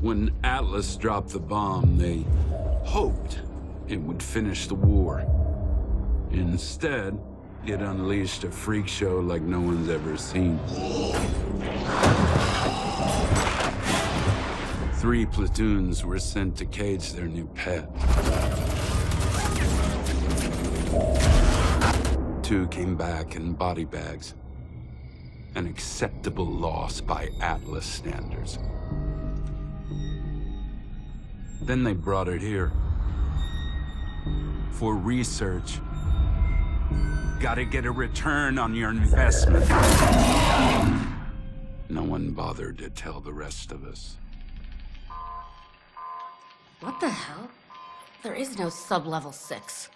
When Atlas dropped the bomb, they hoped it would finish the war. Instead, it unleashed a freak show like no one's ever seen. Three platoons were sent to cage their new pet. Two came back in body bags. An acceptable loss by Atlas standards. Then they brought it here. For research. Gotta get a return on your investment. No one bothered to tell the rest of us. What the hell? There is no sub-level 6.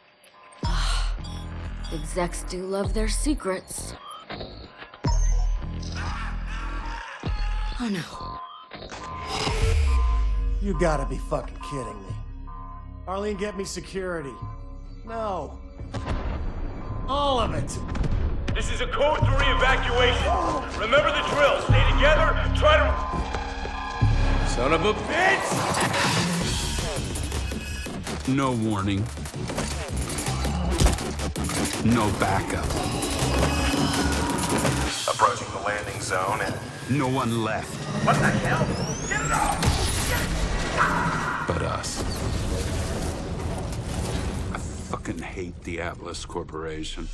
Execs do love their secrets. Oh no. You gotta be fucking kidding me. Arlene, get me security. No. All of it. This is a code 3 evacuation. Oh. Remember the drill. Stay together. Try to... Son of a bitch! No warning. No backup. Approaching the landing zone and... No one left. What the hell? Get it off! fucking hate the Atlas Corporation.